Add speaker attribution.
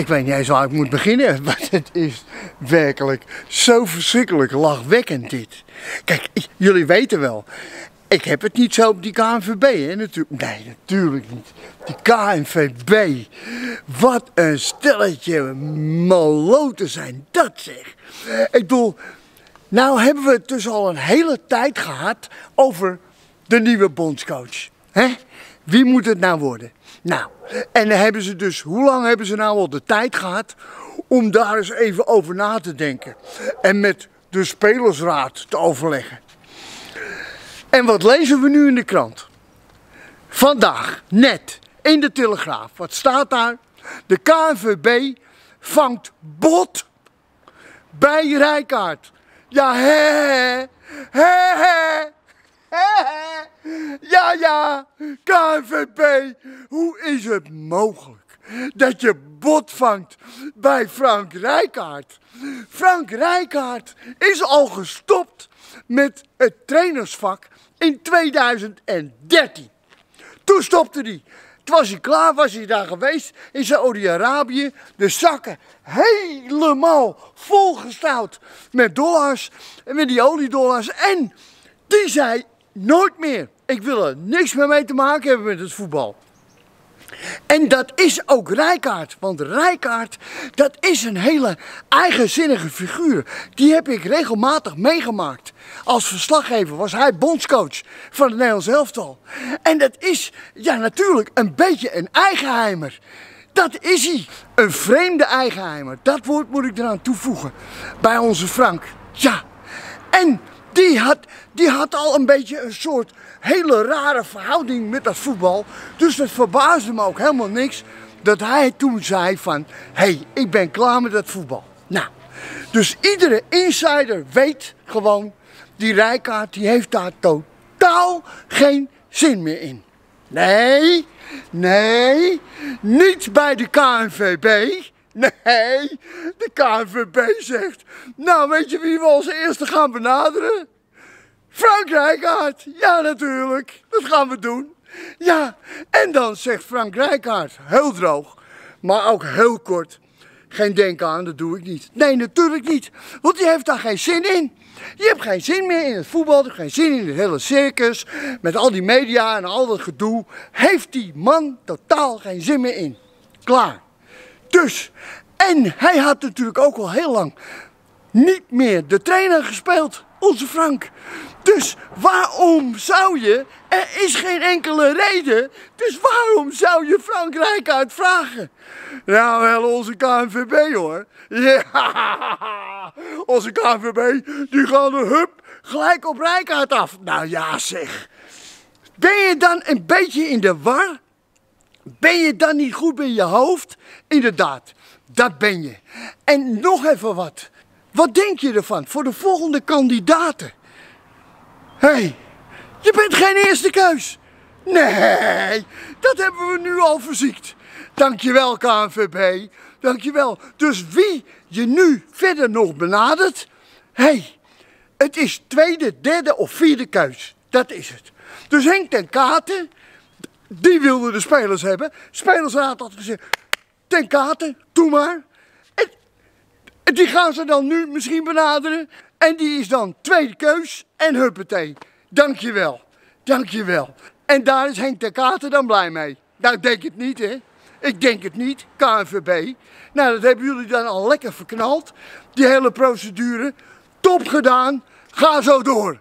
Speaker 1: Ik weet niet eens waar ik moet beginnen, want het is werkelijk zo verschrikkelijk lachwekkend dit. Kijk, jullie weten wel, ik heb het niet zo op die KNVB, hè? Natuurlijk, nee, natuurlijk niet. Die KNVB, wat een stelletje maloten zijn dat zeg. Ik bedoel, nou hebben we het dus al een hele tijd gehad over de nieuwe bondscoach. hè? Wie moet het nou worden? Nou, en dan hebben ze dus, hoe lang hebben ze nou al de tijd gehad om daar eens even over na te denken. En met de spelersraad te overleggen. En wat lezen we nu in de krant? Vandaag, net, in de Telegraaf. Wat staat daar? De KNVB vangt bot bij Rijkaard. Ja, hè, hè, hè, hè, hè. Ja, ja, KNVB, hoe is het mogelijk dat je bot vangt bij Frank Rijkaard? Frank Rijkaard is al gestopt met het trainersvak in 2013. Toen stopte hij. Toen was hij klaar, was hij daar geweest in Saudi-Arabië. De zakken helemaal volgestouwd met dollars, en met die oliedollars. En die zei nooit meer, ik wil er niks meer mee te maken hebben met het voetbal. En dat is ook Rijkaard, want Rijkaard, dat is een hele eigenzinnige figuur. Die heb ik regelmatig meegemaakt. Als verslaggever was hij bondscoach van het Nederlands elftal. En dat is, ja natuurlijk, een beetje een eigenheimer. Dat is hij, een vreemde eigenheimer. Dat woord moet ik eraan toevoegen, bij onze Frank. Ja, en die had, die had al een beetje een soort hele rare verhouding met dat voetbal. Dus het verbaasde me ook helemaal niks dat hij toen zei van... hé, hey, ik ben klaar met dat voetbal. Nou, dus iedere insider weet gewoon... die Rijkaard die heeft daar totaal geen zin meer in. Nee, nee, niet bij de KNVB. Nee, de KNVB zegt, nou weet je wie we als eerste gaan benaderen? Frank Rijkaard, ja natuurlijk, dat gaan we doen. Ja, en dan zegt Frank Rijkaard, heel droog, maar ook heel kort. Geen denken aan, dat doe ik niet. Nee, natuurlijk niet, want die heeft daar geen zin in. Je hebt geen zin meer in het voetbal, geen zin in het hele circus, met al die media en al dat gedoe. Heeft die man totaal geen zin meer in. Klaar. Dus, en hij had natuurlijk ook al heel lang niet meer de trainer gespeeld, onze Frank. Dus waarom zou je, er is geen enkele reden, dus waarom zou je Frank Rijkaard vragen? Nou wel onze KNVB hoor. Ja, onze KNVB, die gaan er hup gelijk op Rijkaard af. Nou ja zeg, ben je dan een beetje in de war? Ben je dan niet goed bij je hoofd? Inderdaad, dat ben je. En nog even wat. Wat denk je ervan voor de volgende kandidaten? Hé, hey, je bent geen eerste keus. Nee, dat hebben we nu al verziekt. Dankjewel KNVB, dankjewel. Dus wie je nu verder nog benadert, hé, hey, het is tweede, derde of vierde keus. Dat is het. Dus Henk ten Katen, die wilde de spelers hebben. Spelersraad had gezegd, ten Katen, doe maar. Die gaan ze dan nu misschien benaderen. En die is dan tweede keus en huppatee. Dankjewel, dankjewel. En daar is Henk ter Katen dan blij mee. Nou, ik denk het niet, hè. Ik denk het niet, KNVB. Nou, dat hebben jullie dan al lekker verknald. Die hele procedure. Top gedaan. Ga zo door.